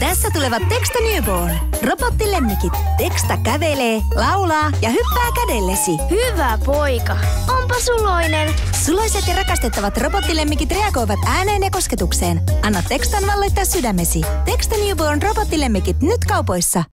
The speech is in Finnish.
Tässä tulevat Teksta Newborn. Robottilemmikit. Teksta kävelee, laulaa ja hyppää kädellesi. Hyvä poika. Onpa suloinen. Suloiset ja rakastettavat robottilemmikit reagoivat ääneen ja kosketukseen. Anna Tekstan valloittaa sydämesi. Teksta Newborn robottilemmikit nyt kaupoissa.